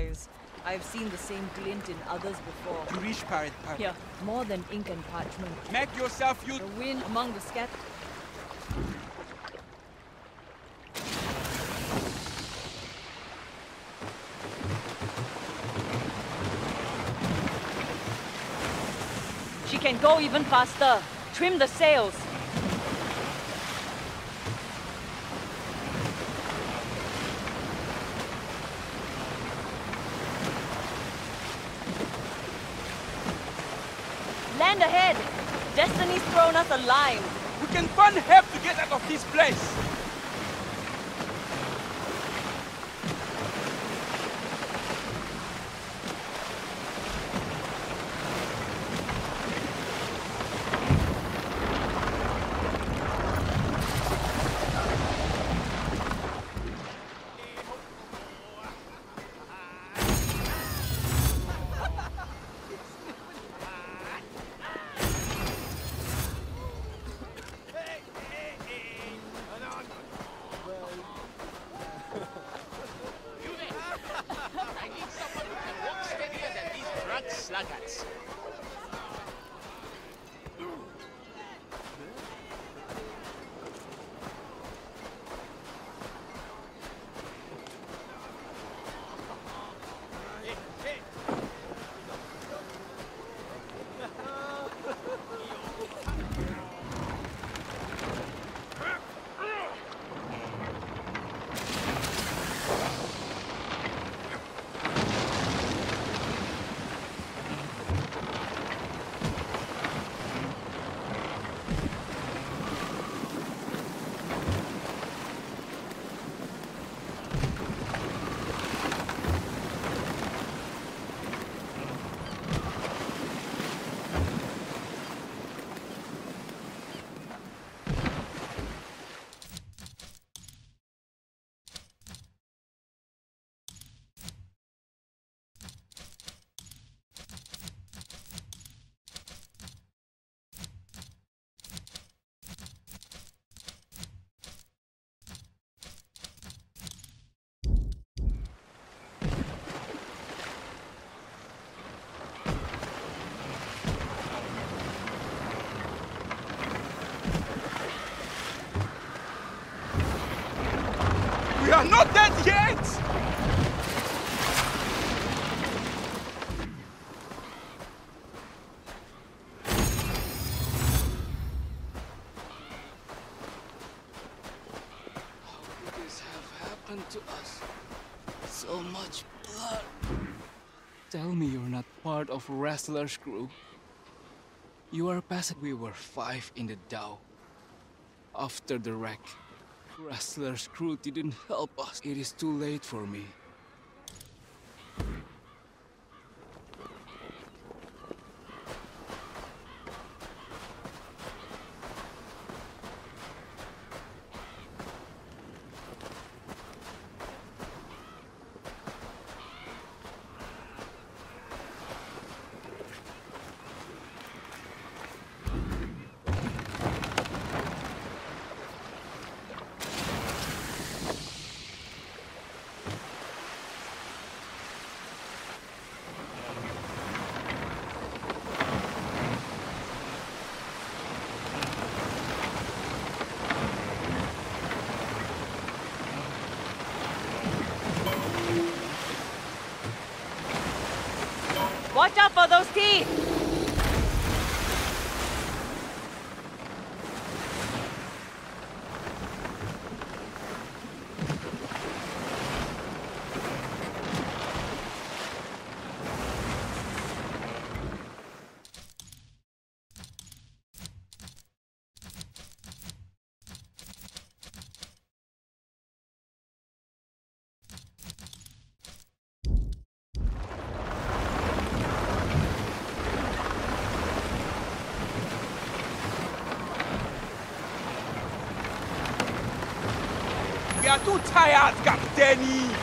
eyes. I've seen the same glint in others before. You reach Parit Parit. Here, more than ink and parchment. Make yourself you. The wind among the scat. She can go even faster. Trim the sails. Land ahead! Destiny's thrown us a line. We can find help to get out of this place. Tell me you're not part of Rassler's crew. You are past. We were five in the Dow. After the wreck, Rassler's crew didn't help us. It is too late for me. Watch out for those teeth! tou tayat, kapteni!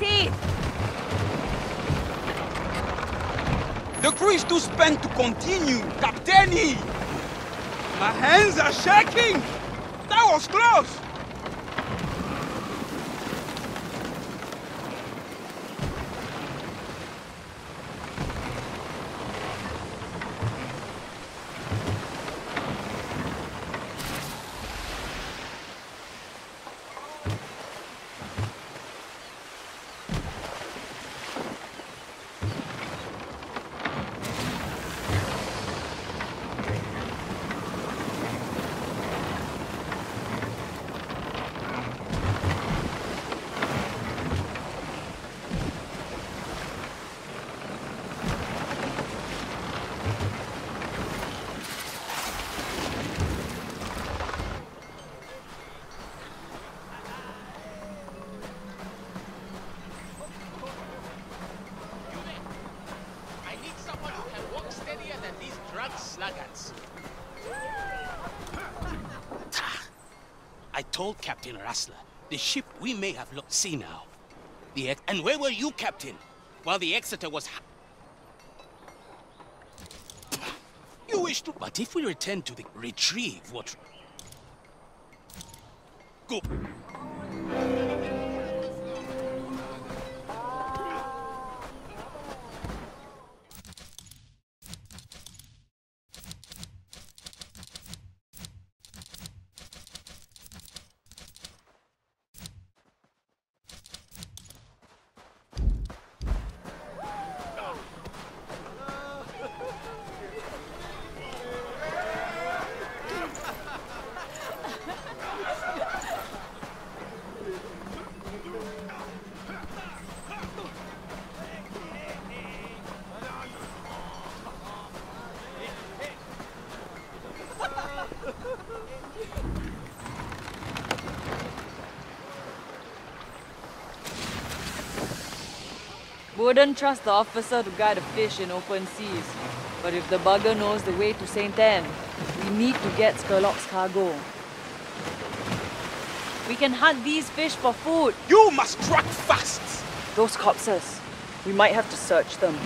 Teeth! The crew is too spent to continue, Captaini! My hands are shaking! That was close! You there? I need someone who can walk steadier than these drug sluggards. I need someone who can walk steadier than these drug sluggards. I told Captain Rassler, the ship we may have lost. see now. The ex- and where were you, Captain? While the Exeter was. ha- You wish to. But if we return to the retrieve what. Go. Wouldn't trust the officer to guide a fish in open seas. But if the bugger knows the way to St. Anne, we need to get Scurlock's cargo. We can hunt these fish for food. You must track fast! Those corpses. We might have to search them.